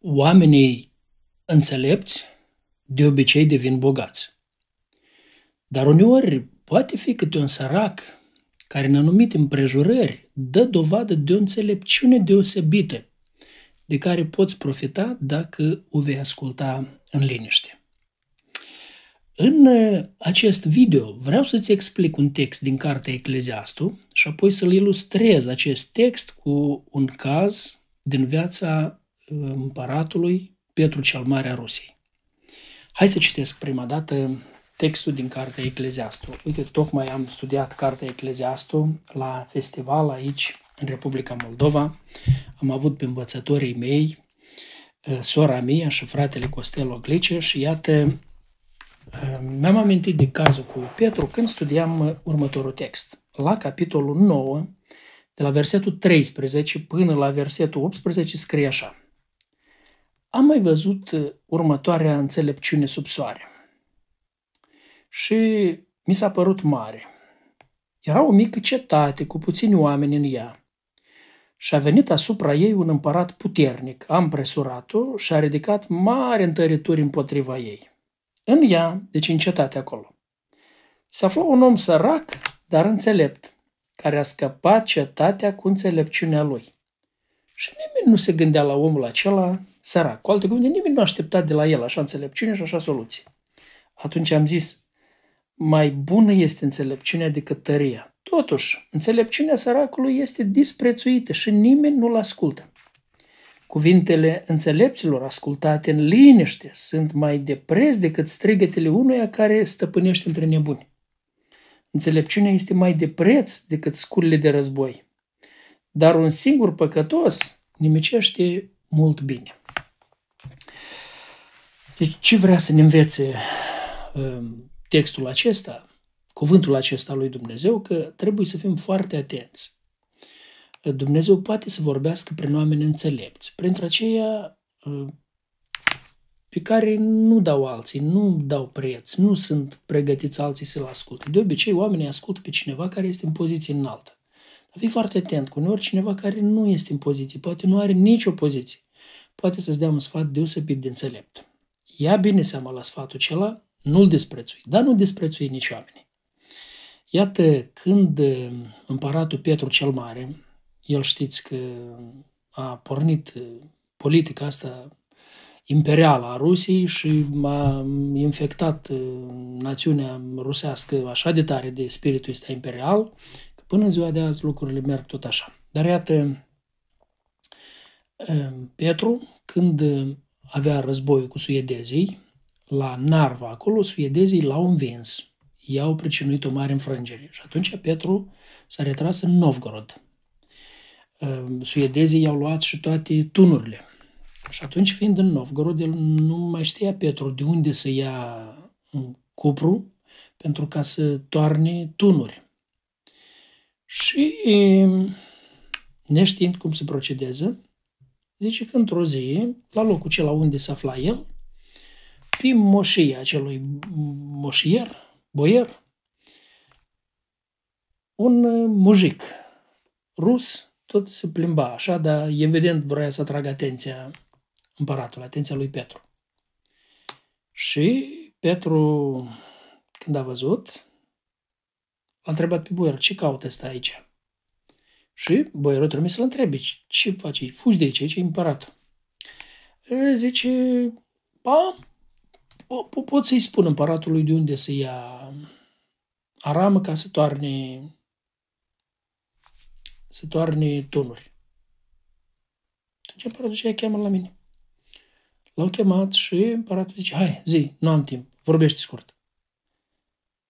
Oamenii înțelepți de obicei devin bogați. Dar uneori poate fi câte un sărac care în anumite împrejurări dă dovadă de o înțelepciune deosebită de care poți profita dacă o vei asculta în liniște. În uh, acest video vreau să-ți explic un text din cartea Ecleziastul și apoi să-l ilustrez acest text cu un caz din viața uh, împăratului Petru cel Mare a Rusiei. Hai să citesc prima dată textul din cartea Ecleziastul. Uite, tocmai am studiat cartea Ecleziastul la festival aici, în Republica Moldova. Am avut pe învățătorii mei, uh, sora mea și fratele Costel Oglice și iată, uh, mi-am amintit de cazul cu Petru când studiam următorul text. La capitolul 9, de la versetul 13 până la versetul 18 scrie așa. Am mai văzut uh, următoarea înțelepciune sub soare. Și mi s-a părut mare. Era o mică cetate cu puțini oameni în ea. Și a venit asupra ei un împărat puternic, a împresurat-o și a ridicat mari întărituri împotriva ei. În ea, deci în cetate acolo, se afla un om sărac, dar înțelept, care a scăpat cetatea cu înțelepciunea lui. Și nimeni nu se gândea la omul acela sărac. Cu alte cuvinte, nimeni nu aștepta de la el așa înțelepciune și așa soluție. Atunci am zis, mai bună este înțelepciunea decât tăria. Totuși, înțelepciunea săracului este disprețuită și nimeni nu-l ascultă. Cuvintele înțelepților ascultate în liniște sunt mai de preț decât strigătele unuia care stăpânește între nebuni. Înțelepciunea este mai de preț decât sculile de război. Dar un singur păcătos nimicește mult bine. Deci ce vrea să ne învețe um, textul acesta, cuvântul acesta lui Dumnezeu, că trebuie să fim foarte atenți. Dumnezeu poate să vorbească prin oameni înțelepți, printre aceia um, pe care nu dau alții, nu dau preț, nu sunt pregătiți alții să-l asculte. De obicei, oamenii ascultă pe cineva care este în poziție înaltă. Dar fii foarte atent, cu uneori cineva care nu este în poziție, poate nu are nicio poziție, poate să-ți dea un sfat deosebit de înțelept. Ia bine seama la sfatul acela, nu-l disprețui, dar nu disprețui nici oamenii. Iată, când uh, împăratul Petru cel Mare, el știți că a pornit uh, politica asta imperială a Rusiei și a infectat uh, națiunea rusească așa de tare de spiritul ăsta imperial, că până în ziua de azi lucrurile merg tot așa. Dar iată, Petru, când avea război cu suedezii, la Narva, acolo suedezii l-au învins. I-au pricinuit o mare înfrângere. Și atunci Petru s-a retras în Novgorod. Ehm, suedezii i-au luat și toate tunurile. Și atunci, fiind în Novgorod, el nu mai știa Petru de unde să ia cupru pentru ca să toarne tunuri. Și neștiind cum se procedează, Zice că într-o zi, la locul cela unde se afla el, pe moșia acelui moșier, boier, un mujic rus tot se plimba așa, dar evident vrea să atragă atenția împăratului, atenția lui Petru. Și Petru, când a văzut, a întrebat pe boier, ce caută ăsta aici? Și boierul trebuie să-l întrebe, ce faci? Fugi de aici, aici e împăratul. Zice, ba, po- po- pot să-i spun împăratului de unde să ia aramă ca să toarne să toarne tunuri. Atunci împăratul zice, cheamă la mine. L-au chemat și împăratul zice, hai, zi, nu am timp, vorbește scurt.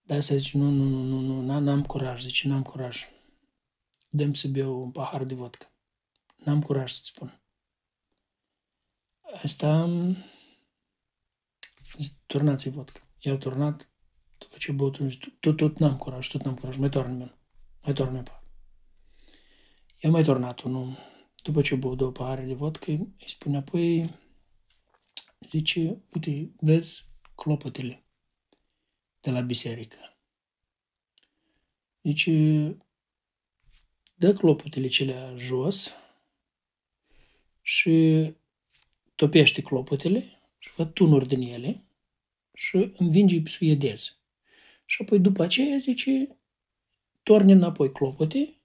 Dar asta zice, nu, nu, nu, nu, nu, n-am curaj, zice, n-am curaj dăm să beau un pahar de vodcă. N-am curaj să-ți spun. Asta turnați vodcă. I-au turnat, după ce băut, tot, tot n-am curaj, tot n-am curaj, mai toarnă mână. Mai toarnă pahar. I-a mai turnat unul. După ce băut două pahare de vodcă, îi spune apoi, zice, uite, vezi clopotele de la biserică. Zice, dă clopotele celea jos și topește clopotele și văd tunuri din ele și învinge pe suiedez. Și apoi după aceea zice, torne înapoi clopote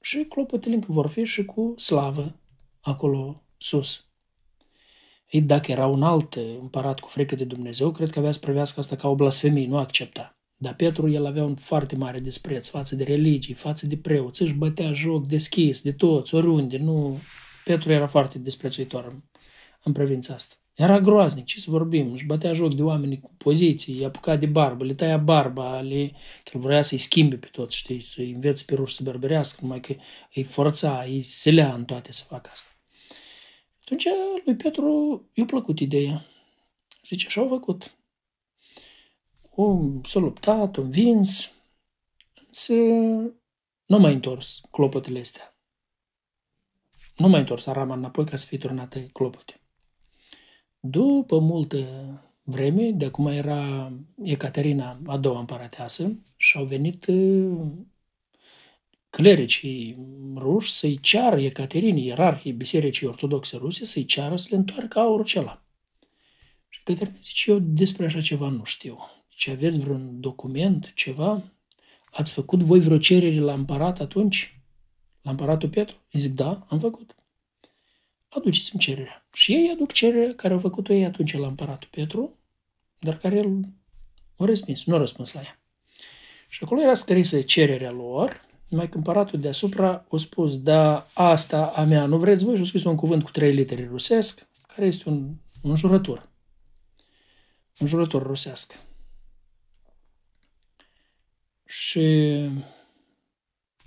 și clopotele încă vor fi și cu slavă acolo sus. Ei, dacă era un alt împărat cu frică de Dumnezeu, cred că avea să privească asta ca o blasfemie, nu accepta. Dar Petru, el avea un foarte mare dispreț față de religii, față de preoți, își bătea joc deschis de toți, oriunde, nu... Petru era foarte disprețuitor în, în privința asta. Era groaznic, ce să vorbim, își bătea joc de oameni cu poziții, i-a apucat de barbă, le taia barba, le... că el vrea să-i schimbe pe toți, știi, să-i învețe pe ruși să berberească, numai că îi forța, îi selea în toate să facă asta. Atunci lui Petru i-a plăcut ideea. Zice, așa au făcut. O, s-a luptat, a învins, însă nu mai întors clopotele astea. Nu mai întors arama înapoi ca să fie turnate clopote. După multă vreme, de acum era Ecaterina a doua împărăteasă și au venit clericii ruși să-i ceară Ecaterinii, ierarhii Bisericii Ortodoxe Ruse, să-i ceară să le întoarcă aurul cela. Și Ecaterina zice, eu despre așa ceva nu știu. Ce aveți vreun document, ceva? Ați făcut voi vreo cerere la împărat atunci? La împăratul Petru? Îi zic, da, am făcut. Aduceți-mi cererea. Și ei aduc cererea care au făcut-o ei atunci la împăratul Petru, dar care el o respins, nu a răspuns la ea. Și acolo era scrisă cererea lor, numai că împăratul deasupra a spus, da, asta a mea nu vreți voi? Și a scris un cuvânt cu trei litere rusesc, care este un, un jurător. Un jurător rusesc. Și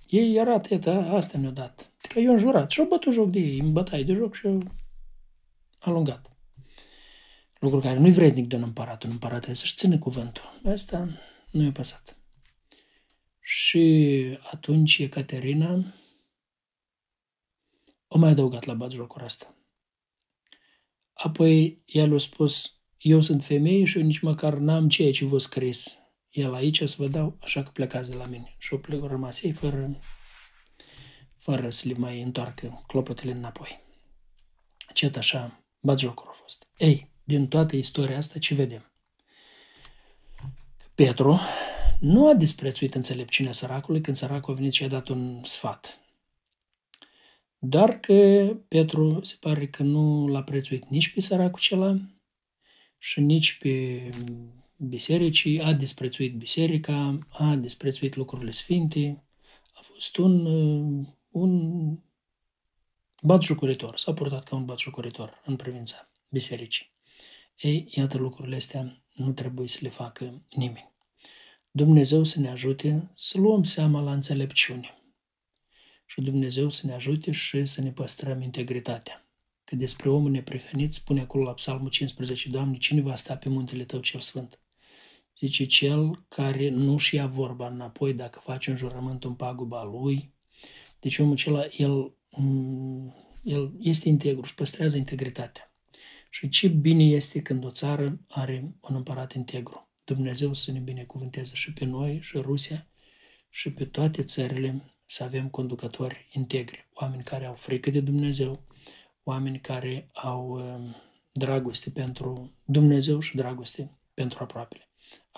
ei arată, iată, asta mi-a dat. Adică eu am jurat și au bătut joc de ei, îmi bătai de joc și au alungat. Lucru care nu-i vrednic de un împărat. Un împărat trebuie să-și țină cuvântul. Asta nu i-a păsat. Și atunci Ecaterina o mai adăugat la jocul asta. Apoi el a spus, eu sunt femeie și eu nici măcar n-am ceea ce vă scris el aici să vă dau, așa că plecați de la mine. Și o rămas ei fără, fără să le mai întoarcă clopotele înapoi. Cet așa, jocul a fost. Ei, din toată istoria asta ce vedem? Petru nu a disprețuit înțelepciunea săracului când săracul a venit și a dat un sfat. Doar că Petru se pare că nu l-a prețuit nici pe săracul cela și nici pe bisericii, a disprețuit biserica, a disprețuit lucrurile sfinte, a fost un, un batjocoritor, s-a purtat ca un batjocoritor în privința bisericii. Ei, iată lucrurile astea nu trebuie să le facă nimeni. Dumnezeu să ne ajute să luăm seama la înțelepciune. Și Dumnezeu să ne ajute și să ne păstrăm integritatea. Că despre omul neprihănit spune acolo la Psalmul 15, Doamne, cine va sta pe muntele Tău cel Sfânt? Zice, cel care nu-și ia vorba înapoi dacă face un jurământ în paguba lui. Deci omul acela, el, mm, el este integru, și păstrează integritatea. Și ce bine este când o țară are un împărat integru. Dumnezeu să ne binecuvânteze și pe noi, și Rusia, și pe toate țările să avem conducători integri, oameni care au frică de Dumnezeu, oameni care au um, dragoste pentru Dumnezeu și dragoste pentru aproapele.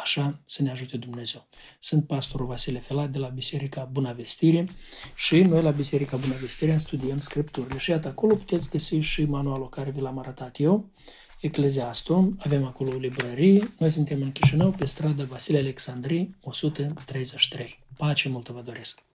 Așa să ne ajute Dumnezeu. Sunt pastorul Vasile Felat de la Biserica Bunăvestire și noi la Biserica Bunăvestire studiem Scripturile. Și iată, acolo puteți găsi și manualul care vi l-am arătat eu, Ecleziastul, avem acolo o librărie, noi suntem în Chișinău, pe strada Vasile Alexandrii, 133. Pace multă vă doresc!